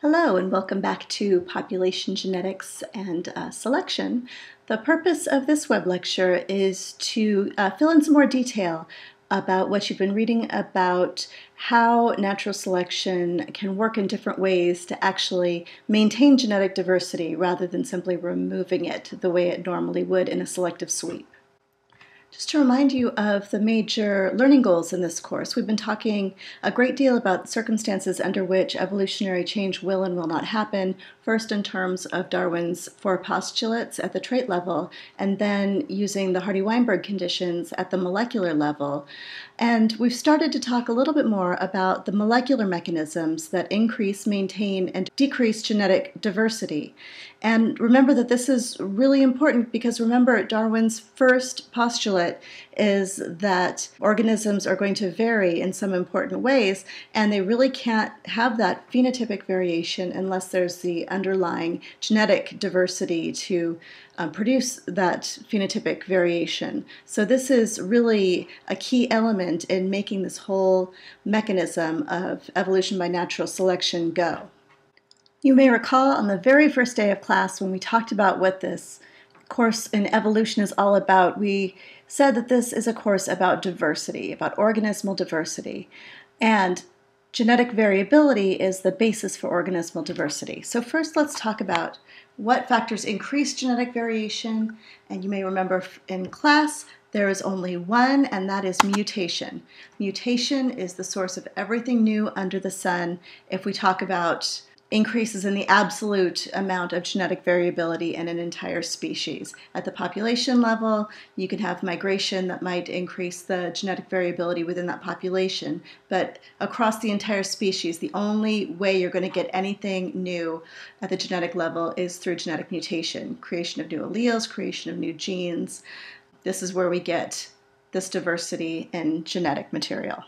Hello, and welcome back to Population Genetics and uh, Selection. The purpose of this web lecture is to uh, fill in some more detail about what you've been reading about how natural selection can work in different ways to actually maintain genetic diversity rather than simply removing it the way it normally would in a selective sweep. Just to remind you of the major learning goals in this course, we've been talking a great deal about circumstances under which evolutionary change will and will not happen, first in terms of Darwin's four postulates at the trait level, and then using the Hardy-Weinberg conditions at the molecular level. And we've started to talk a little bit more about the molecular mechanisms that increase, maintain, and decrease genetic diversity. And remember that this is really important because remember, Darwin's first postulate is that organisms are going to vary in some important ways, and they really can't have that phenotypic variation unless there's the underlying genetic diversity to um, produce that phenotypic variation. So, this is really a key element in making this whole mechanism of evolution by natural selection go. You may recall on the very first day of class when we talked about what this course in evolution is all about, we said that this is a course about diversity, about organismal diversity. And genetic variability is the basis for organismal diversity. So, first, let's talk about what factors increase genetic variation. And you may remember in class, there is only one, and that is mutation. Mutation is the source of everything new under the sun if we talk about increases in the absolute amount of genetic variability in an entire species. At the population level, you can have migration that might increase the genetic variability within that population, but across the entire species, the only way you're going to get anything new at the genetic level is through genetic mutation, creation of new alleles, creation of new genes. This is where we get this diversity in genetic material.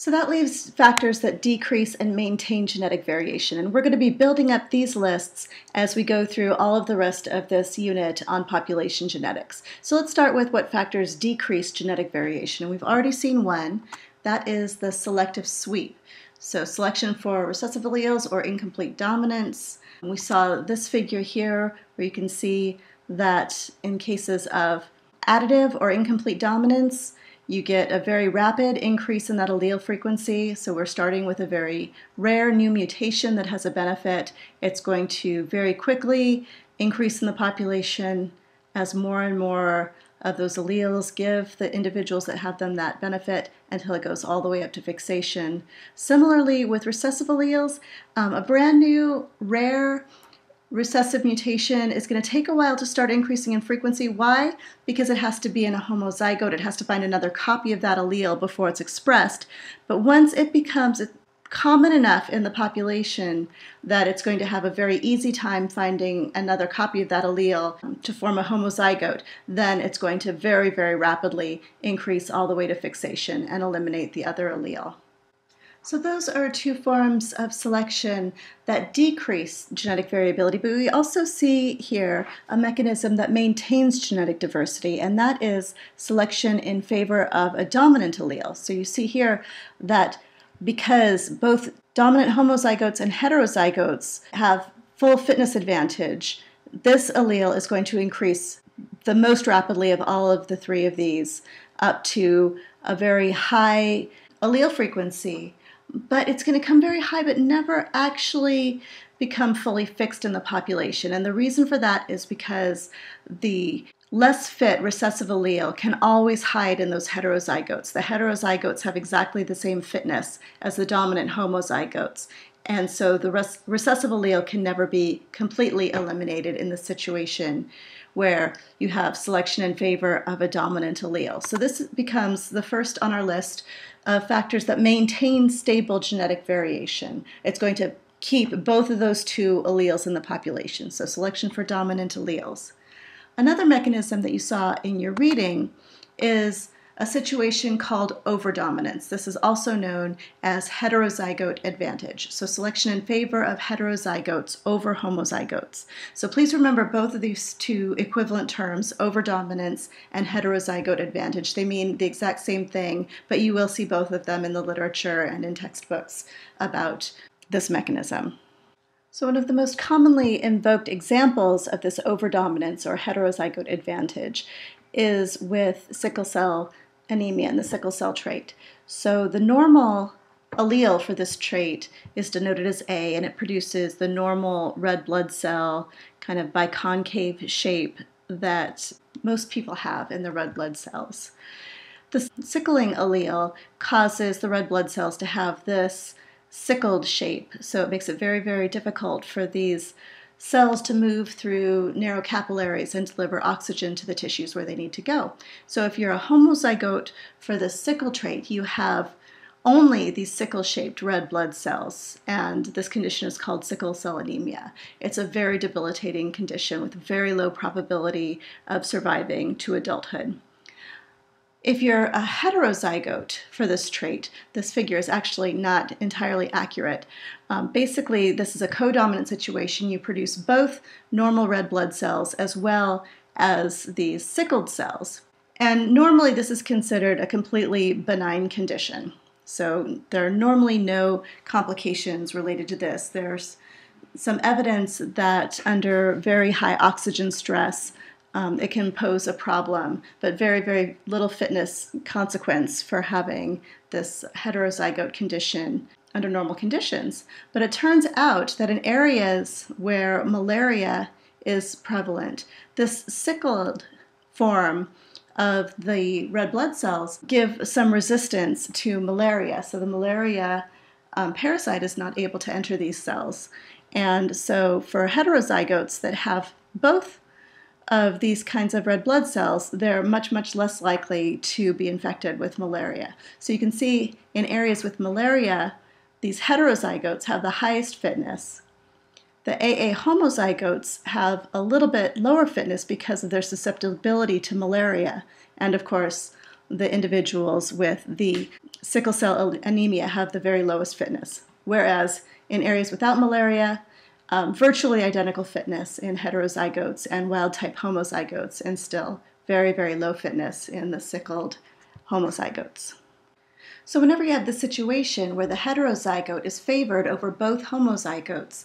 So that leaves factors that decrease and maintain genetic variation. And we're going to be building up these lists as we go through all of the rest of this unit on population genetics. So let's start with what factors decrease genetic variation. And we've already seen one, that is the selective sweep. So selection for recessive alleles or incomplete dominance. We saw this figure here where you can see that in cases of additive or incomplete dominance, you get a very rapid increase in that allele frequency. So we're starting with a very rare new mutation that has a benefit. It's going to very quickly increase in the population as more and more of those alleles give the individuals that have them that benefit until it goes all the way up to fixation. Similarly, with recessive alleles, um, a brand new rare recessive mutation is going to take a while to start increasing in frequency. Why? Because it has to be in a homozygote. It has to find another copy of that allele before it's expressed. But once it becomes common enough in the population that it's going to have a very easy time finding another copy of that allele um, to form a homozygote, then it's going to very, very rapidly increase all the way to fixation and eliminate the other allele. So those are two forms of selection that decrease genetic variability, but we also see here a mechanism that maintains genetic diversity, and that is selection in favor of a dominant allele. So you see here that because both dominant homozygotes and heterozygotes have full fitness advantage, this allele is going to increase the most rapidly of all of the three of these up to a very high allele frequency but it's going to come very high, but never actually become fully fixed in the population. And the reason for that is because the less fit recessive allele can always hide in those heterozygotes. The heterozygotes have exactly the same fitness as the dominant homozygotes. And so the recessive allele can never be completely eliminated in the situation where you have selection in favor of a dominant allele. So this becomes the first on our list of factors that maintain stable genetic variation. It's going to keep both of those two alleles in the population, so selection for dominant alleles. Another mechanism that you saw in your reading is a situation called overdominance. This is also known as heterozygote advantage. So selection in favor of heterozygotes over homozygotes. So please remember both of these two equivalent terms, overdominance and heterozygote advantage. They mean the exact same thing, but you will see both of them in the literature and in textbooks about this mechanism. So, one of the most commonly invoked examples of this overdominance or heterozygote advantage is with sickle cell anemia and the sickle cell trait. So, the normal allele for this trait is denoted as A, and it produces the normal red blood cell kind of biconcave shape that most people have in the red blood cells. The sickling allele causes the red blood cells to have this sickled shape, so it makes it very, very difficult for these cells to move through narrow capillaries and deliver oxygen to the tissues where they need to go. So if you're a homozygote for the sickle trait, you have only these sickle shaped red blood cells, and this condition is called sickle cell anemia. It's a very debilitating condition with very low probability of surviving to adulthood. If you're a heterozygote for this trait, this figure is actually not entirely accurate. Um, basically, this is a codominant situation. You produce both normal red blood cells as well as these sickled cells. And normally, this is considered a completely benign condition. So there are normally no complications related to this. There's some evidence that under very high oxygen stress, um, it can pose a problem, but very, very little fitness consequence for having this heterozygote condition under normal conditions. But it turns out that in areas where malaria is prevalent, this sickled form of the red blood cells give some resistance to malaria. So the malaria um, parasite is not able to enter these cells. And so for heterozygotes that have both of these kinds of red blood cells, they're much, much less likely to be infected with malaria. So you can see in areas with malaria, these heterozygotes have the highest fitness the AA homozygotes have a little bit lower fitness because of their susceptibility to malaria. And of course, the individuals with the sickle cell anemia have the very lowest fitness. Whereas in areas without malaria, um, virtually identical fitness in heterozygotes and wild type homozygotes, and still very, very low fitness in the sickled homozygotes. So, whenever you have the situation where the heterozygote is favored over both homozygotes,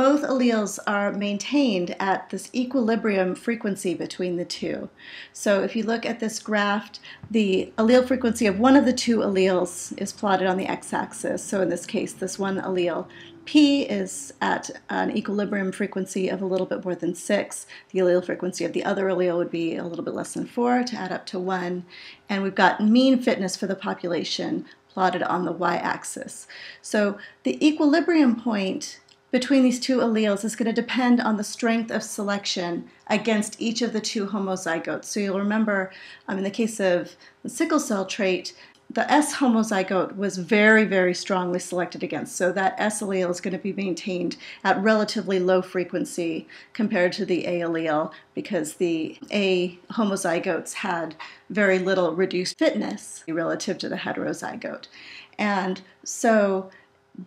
both alleles are maintained at this equilibrium frequency between the two. So if you look at this graph, the allele frequency of one of the two alleles is plotted on the x-axis. So in this case, this one allele P is at an equilibrium frequency of a little bit more than 6. The allele frequency of the other allele would be a little bit less than 4 to add up to 1. And we've got mean fitness for the population plotted on the y-axis. So the equilibrium point between these two alleles is going to depend on the strength of selection against each of the two homozygotes. So you'll remember um, in the case of the sickle cell trait, the S homozygote was very, very strongly selected against. So that S allele is going to be maintained at relatively low frequency compared to the A allele because the A homozygotes had very little reduced fitness relative to the heterozygote. And so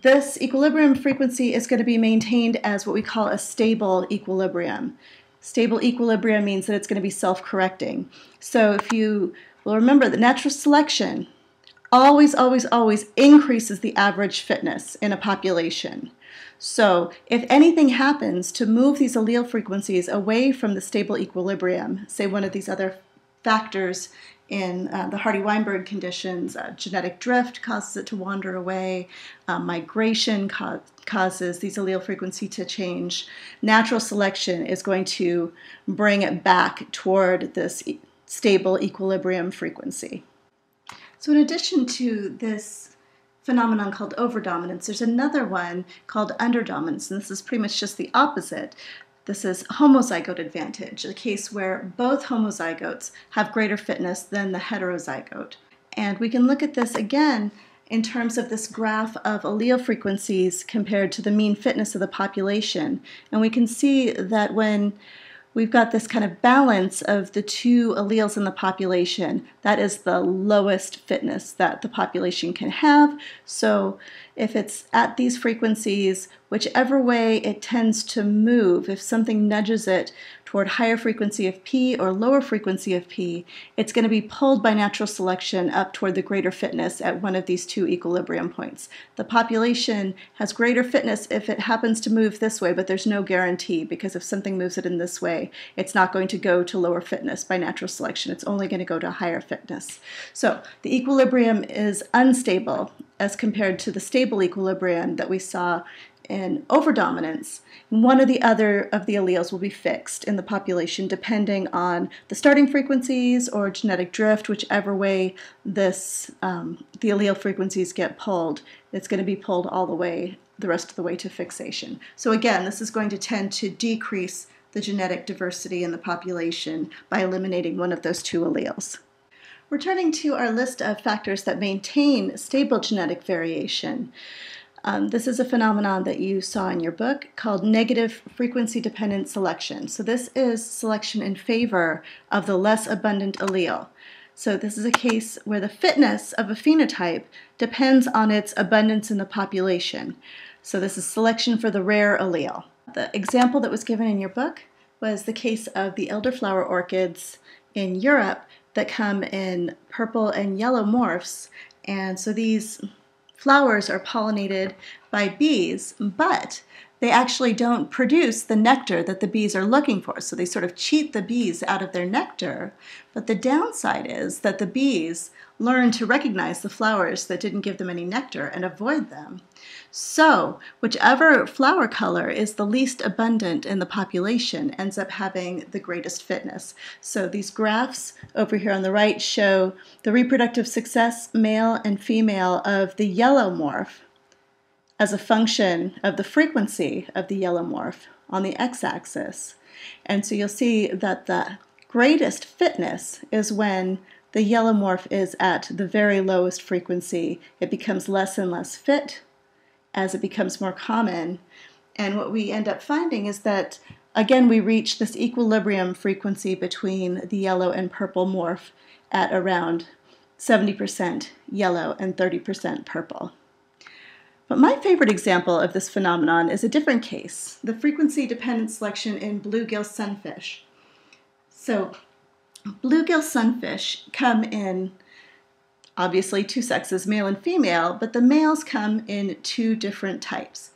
this equilibrium frequency is going to be maintained as what we call a stable equilibrium. Stable equilibrium means that it's going to be self-correcting. So if you will remember that natural selection always, always, always increases the average fitness in a population. So if anything happens to move these allele frequencies away from the stable equilibrium, say one of these other factors in uh, the Hardy-Weinberg conditions, uh, genetic drift causes it to wander away, uh, migration ca- causes these allele frequency to change. Natural selection is going to bring it back toward this e- stable equilibrium frequency. So, in addition to this phenomenon called overdominance, there's another one called underdominance, and this is pretty much just the opposite. This is homozygote advantage, a case where both homozygotes have greater fitness than the heterozygote. And we can look at this again in terms of this graph of allele frequencies compared to the mean fitness of the population. And we can see that when we've got this kind of balance of the two alleles in the population. That is the lowest fitness that the population can have. So if it's at these frequencies, whichever way it tends to move, if something nudges it toward higher frequency of P or lower frequency of P, it's going to be pulled by natural selection up toward the greater fitness at one of these two equilibrium points. The population has greater fitness if it happens to move this way, but there's no guarantee because if something moves it in this way, it's not going to go to lower fitness by natural selection. It's only going to go to higher fitness. So the equilibrium is unstable as compared to the stable equilibrium that we saw in overdominance, one or the other of the alleles will be fixed in the population depending on the starting frequencies or genetic drift, whichever way this um, the allele frequencies get pulled. It's going to be pulled all the way, the rest of the way to fixation. So again, this is going to tend to decrease the genetic diversity in the population by eliminating one of those two alleles. Returning to our list of factors that maintain stable genetic variation, um, this is a phenomenon that you saw in your book called negative frequency dependent selection. So, this is selection in favor of the less abundant allele. So, this is a case where the fitness of a phenotype depends on its abundance in the population. So, this is selection for the rare allele. The example that was given in your book was the case of the elderflower orchids in Europe that come in purple and yellow morphs. And so these flowers are pollinated by bees, but they actually don't produce the nectar that the bees are looking for. So they sort of cheat the bees out of their nectar. But the downside is that the bees learn to recognize the flowers that didn't give them any nectar and avoid them. So, whichever flower color is the least abundant in the population ends up having the greatest fitness. So, these graphs over here on the right show the reproductive success, male and female, of the yellow morph as a function of the frequency of the yellow morph on the x axis. And so you'll see that the greatest fitness is when the yellow morph is at the very lowest frequency. It becomes less and less fit as it becomes more common. And what we end up finding is that, again, we reach this equilibrium frequency between the yellow and purple morph at around 70% yellow and 30% purple. But my favorite example of this phenomenon is a different case, the frequency dependent selection in bluegill sunfish. So, bluegill sunfish come in obviously two sexes, male and female, but the males come in two different types.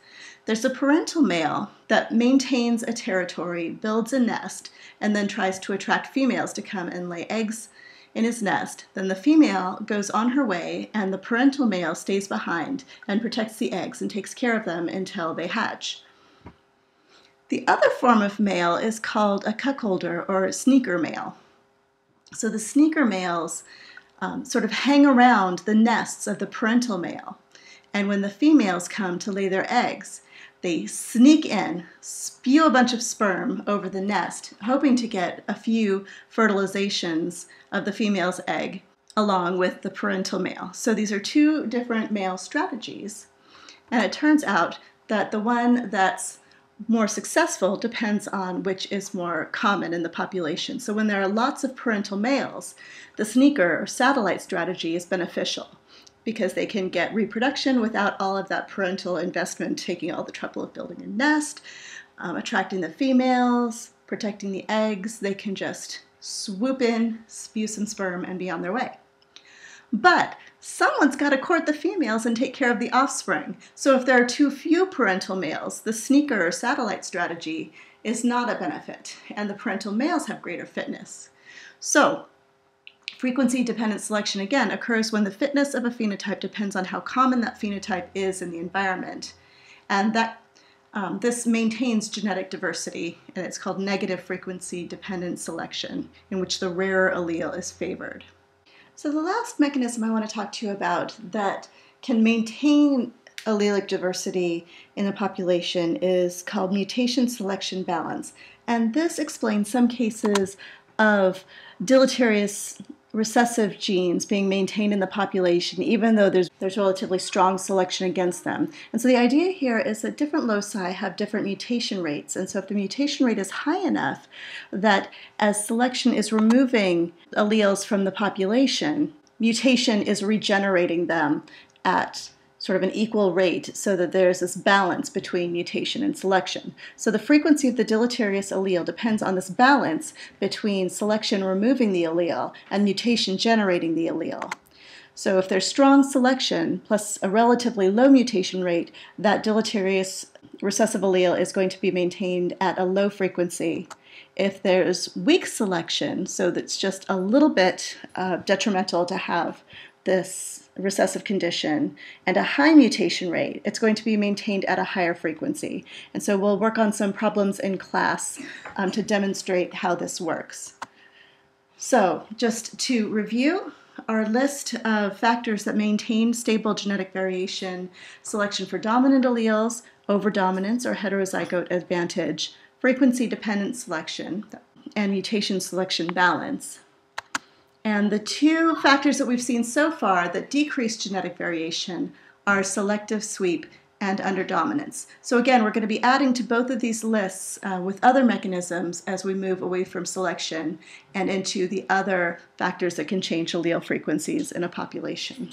There's a parental male that maintains a territory, builds a nest, and then tries to attract females to come and lay eggs in his nest. Then the female goes on her way, and the parental male stays behind and protects the eggs and takes care of them until they hatch. The other form of male is called a cuckolder or sneaker male. So the sneaker males um, sort of hang around the nests of the parental male. And when the females come to lay their eggs, they sneak in, spew a bunch of sperm over the nest, hoping to get a few fertilizations of the female's egg along with the parental male. So these are two different male strategies. And it turns out that the one that's more successful depends on which is more common in the population. So when there are lots of parental males, the sneaker or satellite strategy is beneficial because they can get reproduction without all of that parental investment taking all the trouble of building a nest, um, attracting the females, protecting the eggs. They can just swoop in, spew some sperm, and be on their way. But someone's got to court the females and take care of the offspring. So if there are too few parental males, the sneaker or satellite strategy is not a benefit, and the parental males have greater fitness. So frequency dependent selection again occurs when the fitness of a phenotype depends on how common that phenotype is in the environment. And that um, this maintains genetic diversity, and it's called negative frequency dependent selection, in which the rarer allele is favored. So the last mechanism I want to talk to you about that can maintain allelic diversity in a population is called mutation selection balance. And this explains some cases of deleterious recessive genes being maintained in the population, even though there's, there's relatively strong selection against them. And so the idea here is that different loci have different mutation rates. And so if the mutation rate is high enough that as selection is removing alleles from the population, mutation is regenerating them at sort of an equal rate so that there's this balance between mutation and selection. So the frequency of the deleterious allele depends on this balance between selection removing the allele and mutation generating the allele. So if there's strong selection plus a relatively low mutation rate, that deleterious recessive allele is going to be maintained at a low frequency. If there's weak selection, so that's just a little bit uh, detrimental to have this recessive condition and a high mutation rate, it's going to be maintained at a higher frequency. And so we'll work on some problems in class um, to demonstrate how this works. So just to review, our list of factors that maintain stable genetic variation, selection for dominant alleles, overdominance or heterozygote advantage, frequency-dependent selection, and mutation selection balance. And the two factors that we've seen so far that decrease genetic variation are selective sweep and underdominance. So again, we're going to be adding to both of these lists uh, with other mechanisms as we move away from selection and into the other factors that can change allele frequencies in a population.